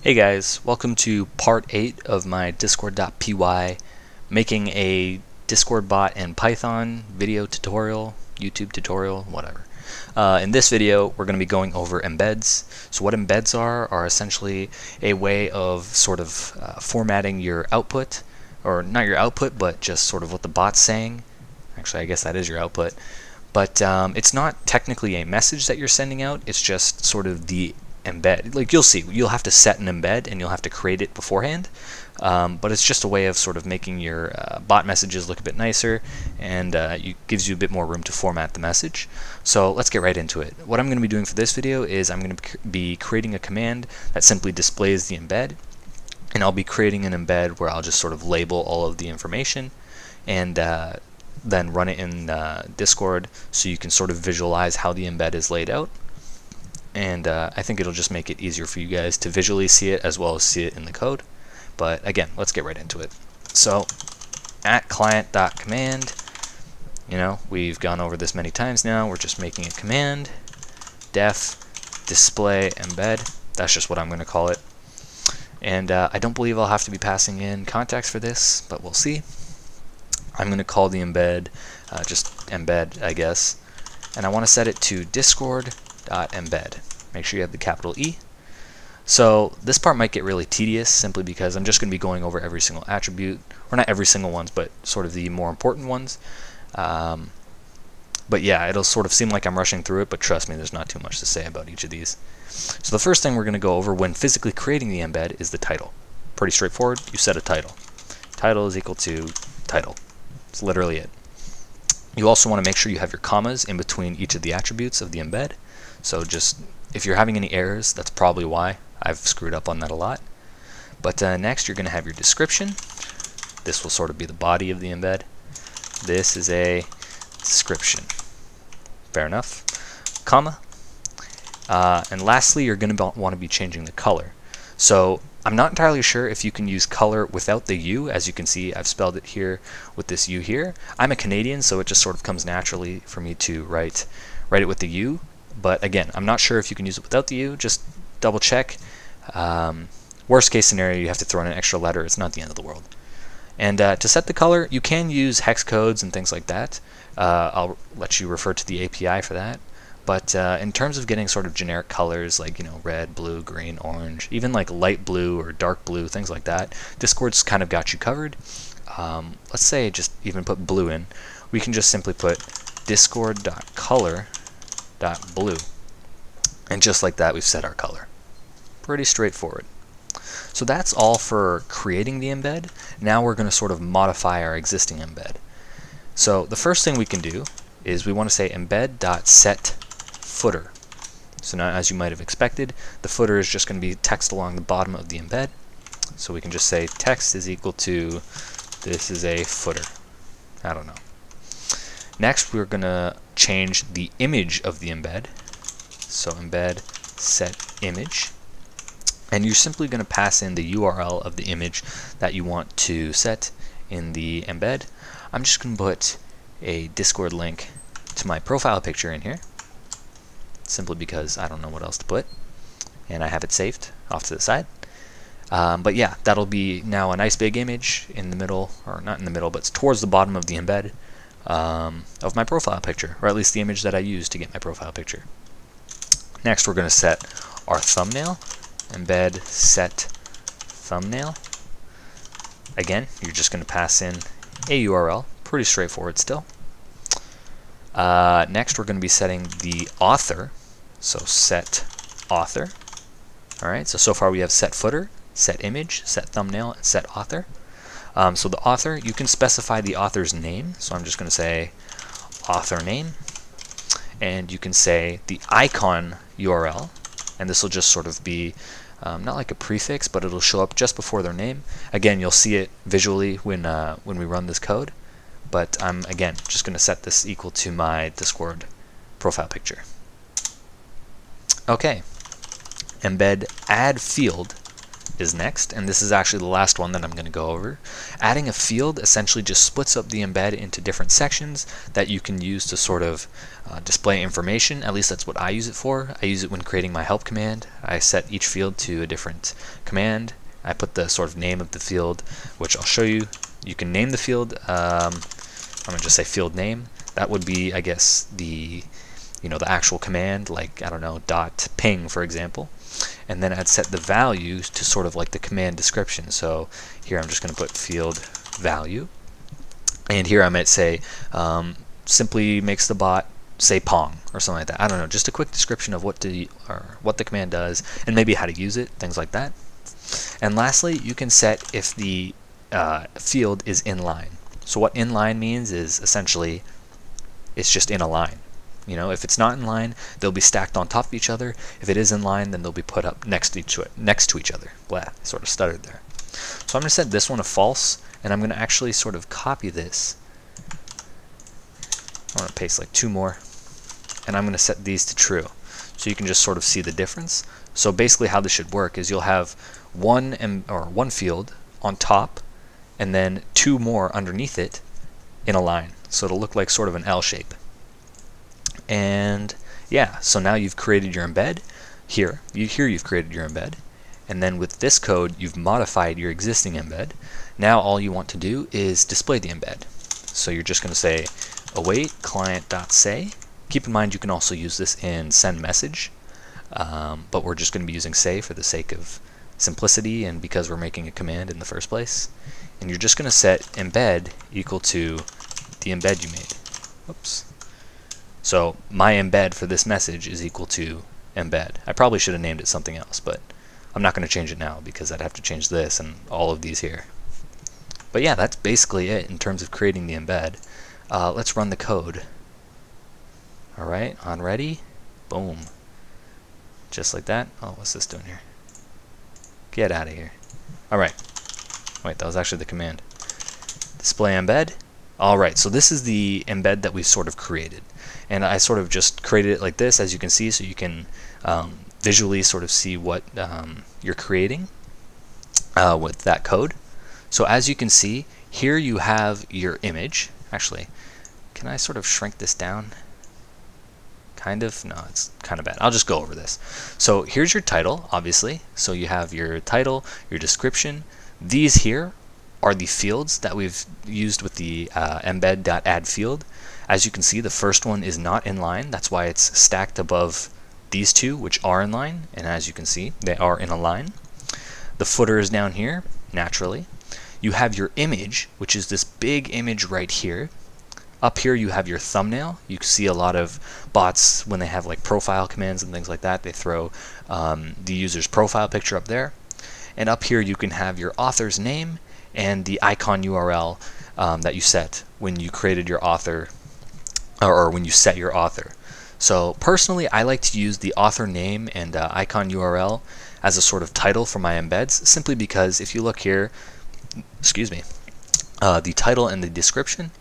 Hey guys, welcome to part 8 of my discord.py making a Discord bot in Python video tutorial, YouTube tutorial, whatever. Uh, in this video, we're going to be going over embeds. So what embeds are, are essentially a way of sort of uh, formatting your output, or not your output, but just sort of what the bot's saying. Actually, I guess that is your output. But um, it's not technically a message that you're sending out, it's just sort of the embed. Like you'll see, you'll have to set an embed and you'll have to create it beforehand. Um, but it's just a way of sort of making your uh, bot messages look a bit nicer and uh, gives you a bit more room to format the message. So let's get right into it. What I'm going to be doing for this video is I'm going to be creating a command that simply displays the embed and I'll be creating an embed where I'll just sort of label all of the information and uh, then run it in uh, Discord so you can sort of visualize how the embed is laid out and uh, I think it'll just make it easier for you guys to visually see it as well as see it in the code. But again, let's get right into it. So at client.command, you know, we've gone over this many times now. We're just making a command, def display embed. That's just what I'm going to call it. And uh, I don't believe I'll have to be passing in context for this, but we'll see. I'm going to call the embed uh, just embed, I guess. And I want to set it to discord.embed. Make sure you have the capital E. So this part might get really tedious simply because I'm just going to be going over every single attribute, or not every single ones, but sort of the more important ones. Um, but yeah, it'll sort of seem like I'm rushing through it, but trust me, there's not too much to say about each of these. So the first thing we're going to go over when physically creating the embed is the title. Pretty straightforward, you set a title. Title is equal to title. It's literally it. You also want to make sure you have your commas in between each of the attributes of the embed. So just, if you're having any errors, that's probably why. I've screwed up on that a lot. But uh, next you're going to have your description. This will sort of be the body of the embed. This is a description. Fair enough. Comma. Uh, and lastly, you're going to want to be changing the color. So I'm not entirely sure if you can use color without the U. As you can see, I've spelled it here with this U here. I'm a Canadian, so it just sort of comes naturally for me to write, write it with the U. But again, I'm not sure if you can use it without the U. Just double check. Um, worst case scenario, you have to throw in an extra letter. It's not the end of the world. And uh, to set the color, you can use hex codes and things like that. Uh, I'll let you refer to the API for that. But uh, in terms of getting sort of generic colors like you know red, blue, green, orange, even like light blue or dark blue, things like that, Discord's kind of got you covered. Um, let's say just even put blue in. We can just simply put discord.color.blue. And just like that, we've set our color. Pretty straightforward. So that's all for creating the embed. Now we're going to sort of modify our existing embed. So the first thing we can do is we want to say embed.set footer. So now as you might have expected, the footer is just going to be text along the bottom of the embed. So we can just say text is equal to this is a footer. I don't know. Next we're going to change the image of the embed. So embed set image. And you're simply going to pass in the URL of the image that you want to set in the embed. I'm just going to put a Discord link to my profile picture in here simply because I don't know what else to put and I have it saved off to the side. Um, but yeah, that'll be now a nice big image in the middle, or not in the middle, but towards the bottom of the embed um, of my profile picture, or at least the image that I use to get my profile picture. Next, we're going to set our thumbnail, embed set thumbnail. Again, you're just going to pass in a URL, pretty straightforward still. Uh, next, we're going to be setting the author. So set author. All right. So so far we have set footer, set image, set thumbnail, and set author. Um, so the author, you can specify the author's name. So I'm just going to say author name, and you can say the icon URL, and this will just sort of be um, not like a prefix, but it'll show up just before their name. Again, you'll see it visually when uh, when we run this code but I'm again just going to set this equal to my Discord profile picture. Okay, embed add field is next, and this is actually the last one that I'm going to go over. Adding a field essentially just splits up the embed into different sections that you can use to sort of uh, display information. At least that's what I use it for. I use it when creating my help command. I set each field to a different command. I put the sort of name of the field, which I'll show you. You can name the field. Um, I'm to just say field name. That would be, I guess, the you know the actual command, like I don't know, dot ping, for example and then I'd set the value to sort of like the command description. So here I'm just going to put field value. And here I might say um, simply makes the bot say Pong or something like that. I don't know, just a quick description of what the or what the command does and maybe how to use it, things like that. And lastly, you can set if the uh, field is inline. So what inline means is essentially it's just in a line. You know, if it's not in line, they'll be stacked on top of each other. If it is in line, then they'll be put up next to each next to each other. Blah, sort of stuttered there. So I'm going to set this one a false, and I'm going to actually sort of copy this. I want to paste like two more, and I'm going to set these to true. So you can just sort of see the difference. So basically how this should work is you'll have one or one field on top, and then two more underneath it in a line. So it'll look like sort of an L shape. And yeah, so now you've created your embed. Here, you, here you've created your embed. And then with this code, you've modified your existing embed. Now all you want to do is display the embed. So you're just going to say await client.say. Keep in mind you can also use this in send message, um, but we're just going to be using say for the sake of simplicity and because we're making a command in the first place. And you're just going to set embed equal to the embed you made. Oops. So my embed for this message is equal to embed. I probably should have named it something else, but I'm not going to change it now because I'd have to change this and all of these here. But yeah, that's basically it in terms of creating the embed. Uh, let's run the code. Alright, on ready, boom. Just like that. Oh, what's this doing here? Get out of here. Alright. Wait, that was actually the command. Display embed. Alright, so this is the embed that we've sort of created. And I sort of just created it like this as you can see so you can um, visually sort of see what um, you're creating uh, with that code. So as you can see here you have your image. Actually can I sort of shrink this down? Kind of? No it's kind of bad. I'll just go over this. So here's your title obviously. So you have your title your description these here are the fields that we've used with the uh, embed.add field as you can see, the first one is not in line. That's why it's stacked above these two, which are in line. And as you can see, they are in a line. The footer is down here, naturally. You have your image, which is this big image right here. Up here you have your thumbnail. You see a lot of bots when they have like profile commands and things like that. They throw um, the user's profile picture up there. And up here you can have your author's name and the icon URL um, that you set when you created your author or when you set your author. So personally, I like to use the author name and uh, icon URL as a sort of title for my embeds, simply because if you look here, excuse me, uh, the title and the description,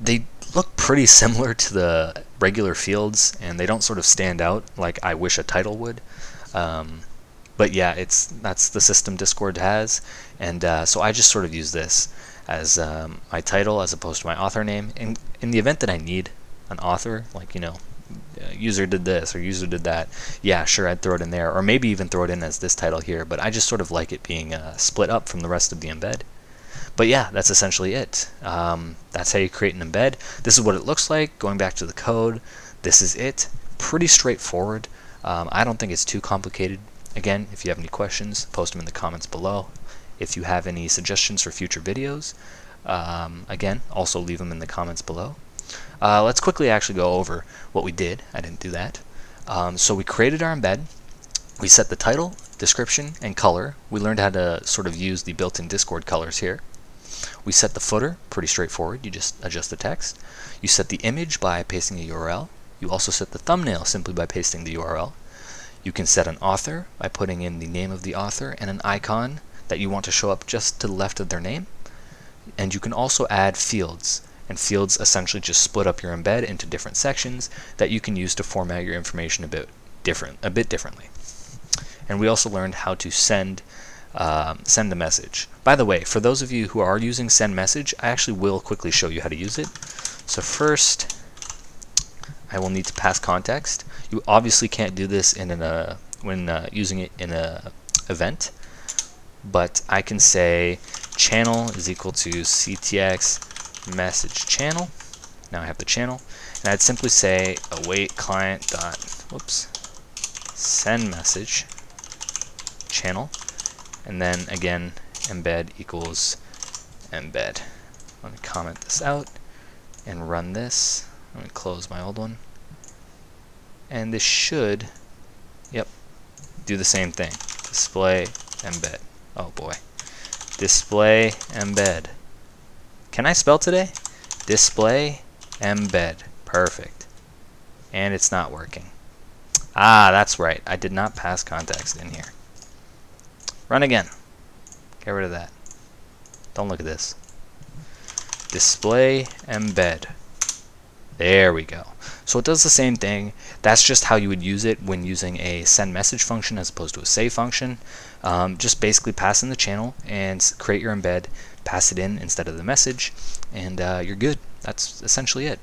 they look pretty similar to the regular fields, and they don't sort of stand out like I wish a title would. Um, but yeah, it's that's the system Discord has, and uh, so I just sort of use this as um, my title as opposed to my author name. In in the event that I need an author, like, you know, uh, user did this or user did that, yeah, sure, I'd throw it in there. Or maybe even throw it in as this title here, but I just sort of like it being uh, split up from the rest of the embed. But yeah, that's essentially it. Um, that's how you create an embed. This is what it looks like. Going back to the code, this is it. Pretty straightforward. Um, I don't think it's too complicated. Again, if you have any questions, post them in the comments below. If you have any suggestions for future videos, um, again, also leave them in the comments below. Uh, let's quickly actually go over what we did. I didn't do that. Um, so we created our embed. We set the title, description, and color. We learned how to sort of use the built-in Discord colors here. We set the footer, pretty straightforward. You just adjust the text. You set the image by pasting a URL. You also set the thumbnail simply by pasting the URL. You can set an author by putting in the name of the author and an icon that you want to show up just to the left of their name. And you can also add fields and fields essentially just split up your embed into different sections that you can use to format your information a bit different, a bit differently. And we also learned how to send um, send a message. By the way, for those of you who are using send message, I actually will quickly show you how to use it. So first, I will need to pass context. You obviously can't do this in a uh, when uh, using it in a event, but I can say channel is equal to ctx message channel. Now I have the channel, and I'd simply say await client dot whoops send message channel, and then again embed equals embed. Let me comment this out and run this. Let me close my old one. And this should, yep, do the same thing. Display embed. Oh boy. Display embed. Can I spell today? Display embed. Perfect. And it's not working. Ah, that's right. I did not pass context in here. Run again. Get rid of that. Don't look at this. Display embed. There we go. So it does the same thing. That's just how you would use it when using a send message function as opposed to a say function. Um, just basically pass in the channel and create your embed, pass it in instead of the message, and uh, you're good. That's essentially it.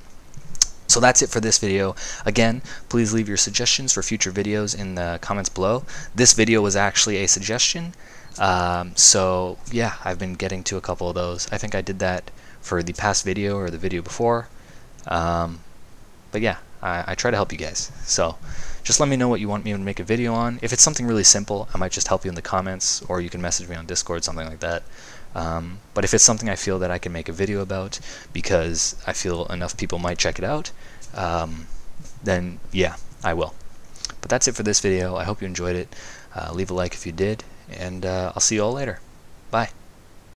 So that's it for this video. Again, please leave your suggestions for future videos in the comments below. This video was actually a suggestion. Um, so yeah, I've been getting to a couple of those. I think I did that for the past video or the video before. Um, but yeah, I, I, try to help you guys. So just let me know what you want me to make a video on. If it's something really simple, I might just help you in the comments, or you can message me on Discord, something like that. Um, but if it's something I feel that I can make a video about because I feel enough people might check it out, um, then yeah, I will. But that's it for this video. I hope you enjoyed it. Uh, leave a like if you did, and uh, I'll see you all later. Bye.